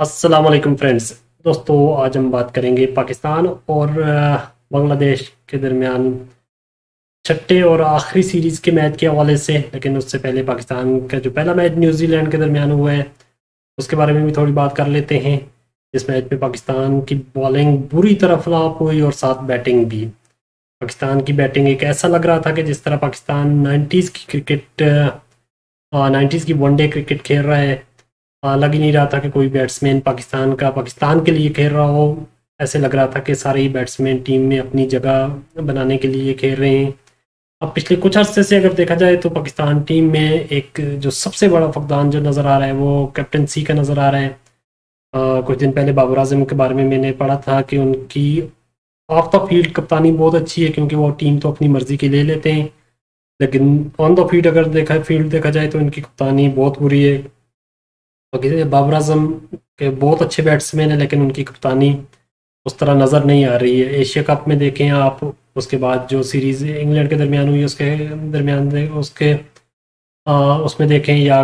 अस्सलाम वालेकुम फ्रेंड्स। दोस्तों, आज हम बात करेंगे पाकिस्तान और बांग्लादेश के दरमियान छठे और आखिरी सीरीज़ के मैच के हवाले से। लेकिन उससे पहले पाकिस्तान का जो पहला मैच न्यूजीलैंड के दरमियान हुआ है, उसके बारे में भी थोड़ी बात कर लेते हैं। इस मैच में पाकिस्तान की बॉलिंग बुरी तरह फ्लॉप हुई और साथ बैटिंग भी। पाकिस्तान की बैटिंग एक ऐसा लग रहा था कि जिस तरह पाकिस्तान नाइन्टीज़ की क्रिकेट नाइन्टीज़ की वनडे क्रिकेट खेल रहा है लग ही नहीं रहा था कि कोई बैट्समैन पाकिस्तान का पाकिस्तान के लिए खेल रहा हो। ऐसे लग रहा था कि सारे ही बैट्समैन टीम में अपनी जगह बनाने के लिए खेल रहे हैं। अब पिछले कुछ अर्से से अगर देखा जाए तो पाकिस्तान टीम में एक जो सबसे बड़ा फकदान जो नज़र आ रहा है वो कैप्टनसी का नज़र आ रहा है। आ, कुछ दिन पहले बाबर आज़म के बारे में मैंने पढ़ा था कि उनकी ऑफ़ द फ़ील्ड कप्तानी बहुत अच्छी है क्योंकि वो टीम तो अपनी मर्ज़ी की ले लेते हैं। लेकिन ऑन द फ़ील्ड अगर देखा फ़ील्ड देखा जाए तो इनकी कप्तानी बहुत बुरी है। बाबर आज़म के बहुत अच्छे बैट्समैन हैं लेकिन उनकी कप्तानी उस तरह नज़र नहीं आ रही है। एशिया कप में देखें आप उसके बाद जो सीरीज़ इंग्लैंड के दरमियान हुई उसके दरमियान उसके आ, उसमें देखें या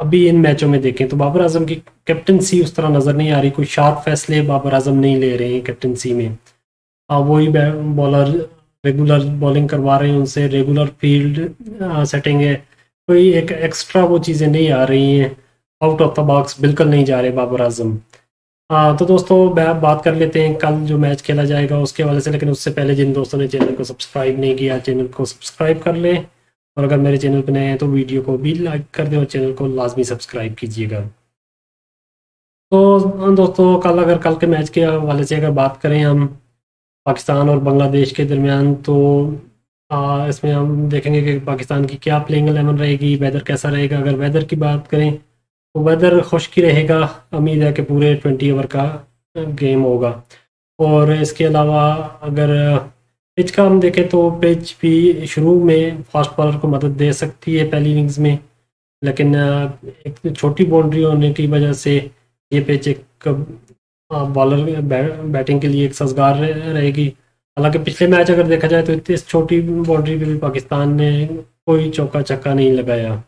अभी इन मैचों में देखें तो बाबर आज़म की कैप्टनसी उस तरह नज़र नहीं आ रही। कोई शार्प फैसले बाबर आज़म नहीं ले रहे हैं कैप्टनसी में। वही बॉलर रेगुलर बॉलिंग करवा रहे हैं उनसे रेगुलर फ़ील्ड सेटिंग है। कोई एक एक्स्ट्रा वो चीज़ें नहीं आ रही हैं। आउट ऑफ़ द बॉक्स बिल्कुल नहीं जा रहे बाबर आज़म। हाँ तो दोस्तों मैं बात कर लेते हैं कल जो मैच खेला जाएगा उसके हवाले से लेकिन उससे पहले जिन दोस्तों ने चैनल को सब्सक्राइब नहीं किया चैनल को सब्सक्राइब कर लें। और अगर मेरे चैनल पर नए हैं तो वीडियो को भी लाइक कर दें और चैनल को लाजमी सब्सक्राइब कीजिएगा। तो दोस्तों कल अगर कल के मैच के हवाले से अगर बात करें हम पाकिस्तान और बांग्लादेश के दरमियान तो आ, इसमें हम देखेंगे कि पाकिस्तान की क्या प्लेइंग एलेवन रहेगी वेदर कैसा रहेगा। अगर वेदर की बात करें वेदर खुश्की रहेगा। उम्मीद है कि पूरे ट्वेंटी ओवर का गेम होगा। और इसके अलावा अगर पिच का हम देखें तो पिच भी शुरू में फास्ट बॉलर को मदद दे सकती है पहली इनिंग्स में। लेकिन एक छोटी बाउंड्री होने की वजह से ये पिच एक बॉलर बैटिंग के लिए एक सजगार रहेगी। हालाँकि पिछले मैच अगर देखा जाए तो इस छोटी बाउंड्री पे भी पाकिस्तान ने कोई चौका छक्का नहीं लगाया।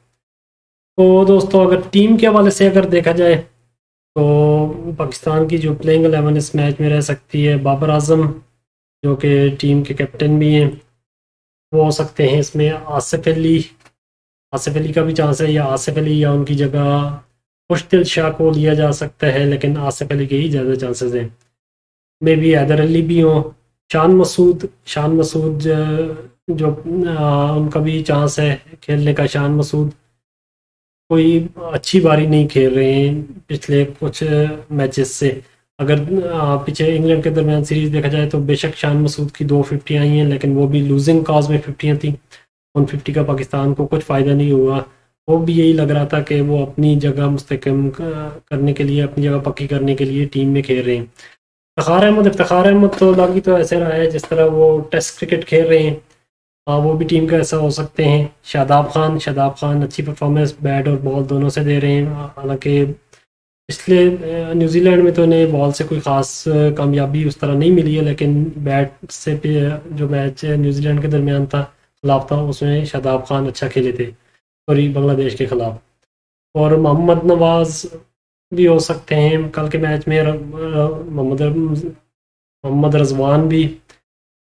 तो दोस्तों अगर टीम के हवाले से अगर देखा जाए तो पाकिस्तान की जो प्लेइंग एलेवन इस मैच में रह सकती है बाबर आज़म जो कि टीम के कैप्टन भी हैं। वो हो सकते हैं इसमें आसिफ अली। आसिफ अली का भी चांस है या आसिफ अली या उनकी जगह मुश्तिल शाह को लिया जा सकता है लेकिन आसिफ अली के ही ज़्यादा चांसेस हैं। मे बी हैदर अली भी हों। शान मसूद शान मसूद जो आ, उनका भी चांस है खेलने का शान मसूद। कोई अच्छी बारी नहीं खेल रहे हैं पिछले कुछ मैचेस से। अगर पीछे इंग्लैंड के दरमियान सीरीज़ देखा जाए तो बेशक शान मसूद की दो फिफ्टी आई हैं, लेकिन वो भी लूजिंग काज में फिफ्टियाँ थी। उन फिफ्टी का पाकिस्तान को कुछ फ़ायदा नहीं हुआ। वो भी यही लग रहा था कि वो अपनी जगह मुस्तकम करने के लिए, अपनी जगह पक्की करने के लिए टीम में खेल रहे हैं। इफ्तार अहमद इफ्तार अहमद तो लागी तो ऐसे रहा है जिस तरह वो टेस्ट क्रिकेट खेल रहे हैं। हाँ वो भी टीम का ऐसा हो सकते हैं। शादाब खान शादाब खान अच्छी परफॉर्मेंस बैट और बॉल दोनों से दे रहे हैं। हालाँकि पिछले न्यूजीलैंड में तो इन्हें बॉल से कोई ख़ास कामयाबी उस तरह नहीं मिली है, लेकिन बैट से जो मैच न्यूजीलैंड के दरमियान था, खिलाफ था, उसमें शादाब खान अच्छा खेले थे सॉरी बांग्लादेश के ख़िलाफ़। और मोहम्मद नवाज़ भी हो सकते हैं। कल के मैच में मोहम्मद मोहम्मद रजवान भी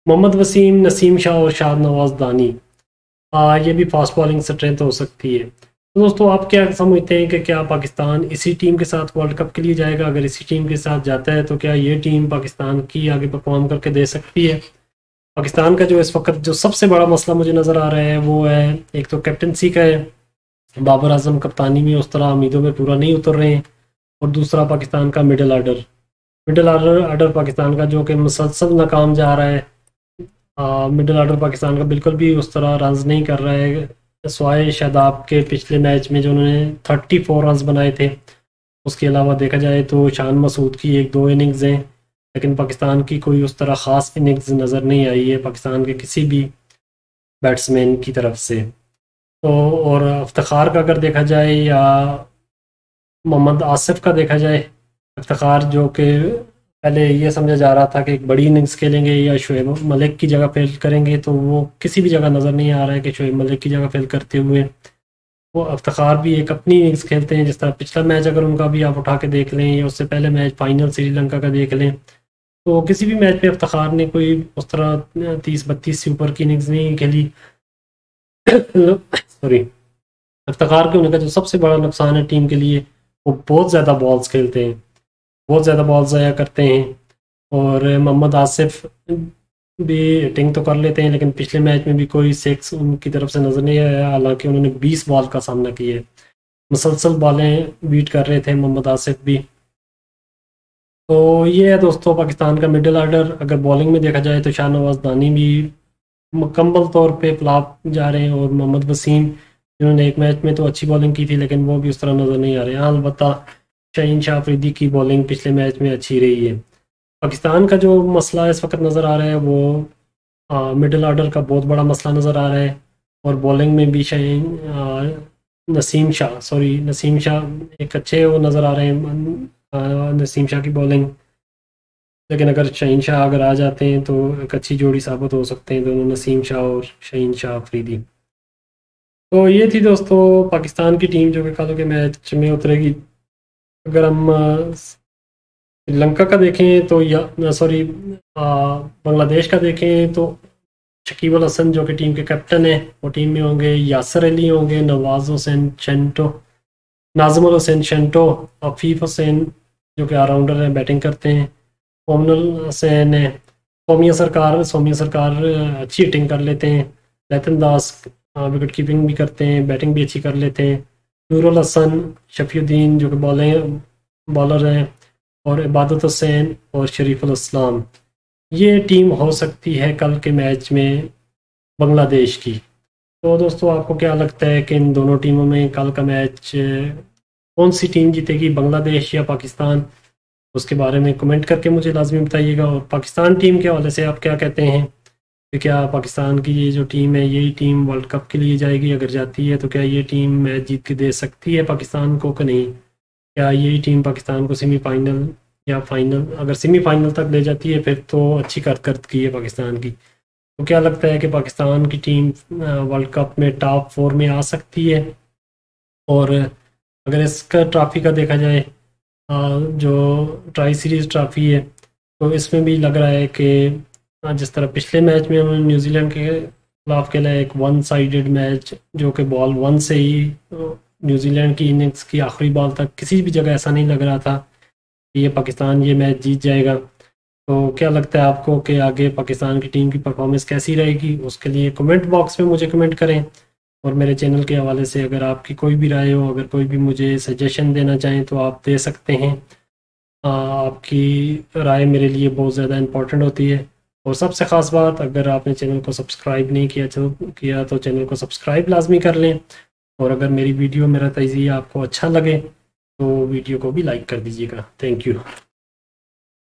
मोहम्मद वसीम नसीम शाह और शाद नवाज़ दानी। आ, ये भी फास्ट बॉलिंग स्ट्रेंथ हो सकती है। तो दोस्तों आप क्या समझते हैं कि क्या पाकिस्तान इसी टीम के साथ वर्ल्ड कप के लिए जाएगा? अगर इसी टीम के साथ जाता है तो क्या ये टीम पाकिस्तान की आगे परफॉर्म करके दे सकती है? पाकिस्तान का जो इस वक्त जो सबसे बड़ा मसला मुझे नज़र आ रहा है वो है एक तो कैप्टनसी का है। बाबर आज़म कप्तानी में उस तरह उम्मीदों में पूरा नहीं उतर रहे हैं। और दूसरा पाकिस्तान का middle order middle order order Pakistan का जो कि मुसलसल नाकाम जा रहा है। मिडल ऑर्डर पाकिस्तान का बिल्कुल भी उस तरह रन नहीं कर रहा है। स्वाय शादाब के पिछले मैच में जो उन्होंने थर्टी फोर रन बनाए थे, उसके अलावा देखा जाए तो शान मसूद की एक दो इनिंग्स हैं, लेकिन पाकिस्तान की कोई उस तरह ख़ास इनिंग्स नज़र नहीं आई है पाकिस्तान के किसी भी बैट्समैन की तरफ़ से। तो और अफ्तार का अगर देखा जाए या मोहम्मद आसिफ का देखा जाए अफ्तार जो कि पहले ये समझा जा रहा था कि एक बड़ी इनिंग्स खेलेंगे या शुएब मलिक की जगह फेल करेंगे तो वो किसी भी जगह नज़र नहीं आ रहा है कि शुएब मलिक की जगह फेल करते हुए। वो अफ्तार भी एक अपनी इनिंग्स खेलते हैं, जिस तरह पिछला मैच अगर उनका भी आप उठा के देख लें या उससे पहले मैच फाइनल श्रीलंका का देख लें तो किसी भी मैच में अफ्तार ने कोई उस तरह तीस बत्तीस से ऊपर की इनिंग्स नहीं खेली। सॉरी अफ्तार के होने का जो सबसे बड़ा नुकसान है टीम के लिए, वो बहुत ज़्यादा बॉल्स खेलते हैं। बहुत ज़्यादा बॉल ज़ाया करते हैं। और मोहम्मद आसिफ भी हिटिंग तो कर लेते हैं, लेकिन पिछले मैच में भी कोई सिक्स उनकी तरफ़ से नज़र नहीं आया। हालाँकि उन्होंने 20 बॉल का सामना किया है। मुसलसल बॉलें बीट कर रहे थे मोहम्मद आसिफ भी। तो ये है दोस्तों, पाकिस्तान का मिडिल आर्डर अगर बॉलिंग में देखा जाए तो शाहनवाज दानी भी मुकम्मल तौर पे फ्लाप जा रहे हैं और मोहम्मद वसीम, जिन्होंने एक मैच में तो अच्छी बॉलिंग की थी, लेकिन वो भी उस तरह नज़र नहीं आ रहे। हैं अलबत् शाहीन शाह अफरीदी की बॉलिंग पिछले मैच में अच्छी रही है। पाकिस्तान का जो मसला इस वक्त नज़र आ रहा है, वो मिडिल आर्डर का बहुत बड़ा मसला नज़र आ रहा है और बॉलिंग में भी शहीन नसीम शाह सॉरी नसीम शाह एक अच्छे वो नज़र आ रहे हैं नसीम शाह की बॉलिंग लेकिन अगर शहीन शाह अगर आ जाते हैं तो एक अच्छी जोड़ी साबित हो सकते हैं दोनों, नसीम शाह और शहीन शाह अफरीदी तो ये थी दोस्तों पाकिस्तान की टीम जो कि कल के मैच में उतरेगी। अगर हम श्रीलंका का देखें तो या सॉरी बांग्लादेश का देखें तो शकीब अल हसन जो कि टीम के कैप्टन है, वो टीम में होंगे, यासर अली होंगे, नवाज़ हुसैन शेंटो, नाजम हुसैन शेंटो, अफीफ हुसैन जो कि ऑलराउंडर हैं, बैटिंग करते हैं मोमनुल हुसैन है, सोमिया सरकार सोमिया सरकार अच्छी हिटिंग कर लेते हैं लतन दास विकेट कीपिंग भी करते हैं बैटिंग भी अच्छी कर लेते हैं। नूरुल हसन, शफीउद्दीन, जो कि बॉलिंग बॉलर हैं, और इबादत हुसैन और शरीफुलस्लाम ये टीम हो सकती है कल के मैच में बांग्लादेश की। तो दोस्तों, आपको क्या लगता है कि इन दोनों टीमों में कल का मैच, कौन सी टीम जीतेगी, बांग्लादेश या पाकिस्तान? उसके बारे में कमेंट करके मुझे लाजमी बताइएगा। और पाकिस्तान टीम के हवाले से आप क्या कहते हैं? क्या पाकिस्तान की ये जो टीम है, यही टीम वर्ल्ड कप के लिए जाएगी अगर जाती है तो क्या ये टीम मैच जीत के दे सकती है पाकिस्तान को कि नहीं? क्या यही टीम पाकिस्तान को सेमीफाइनल या फाइनल अगर सेमीफाइनल तक ले जाती है, फिर तो अच्छी की है पाकिस्तान की। तो क्या लगता है कि पाकिस्तान की टीम वर्ल्ड कप में टॉप फोर में आ सकती है? और अगर इसका ट्रॉफी का देखा जाए जो ट्राई सीरीज़ ट्रॉफी है तो इसमें भी लग रहा है कि जिस तरह पिछले मैच में उन्होंने न्यूजीलैंड के खिलाफ खेला, एक वन साइडेड मैच जो कि बॉल वन से ही न्यूजीलैंड की इनिंग्स की आखिरी बॉल तक किसी भी जगह ऐसा नहीं लग रहा था कि ये पाकिस्तान ये मैच जीत जाएगा। तो क्या लगता है आपको कि आगे पाकिस्तान की टीम की परफॉर्मेंस कैसी रहेगी? उसके लिए कमेंट बॉक्स में मुझे कमेंट करें और मेरे चैनल के हवाले से अगर आपकी कोई भी राय हो, अगर कोई भी मुझे सजेशन देना चाहें तो आप दे सकते हैं। आपकी राय मेरे लिए बहुत ज़्यादा इम्पोर्टेंट होती है। और सबसे ख़ास बात, अगर आपने चैनल को सब्सक्राइब नहीं किया किया तो चैनल को सब्सक्राइब लाजमी कर लें। और अगर मेरी वीडियो मेरा तजिया आपको अच्छा लगे तो वीडियो को भी लाइक कर दीजिएगा। Thank you.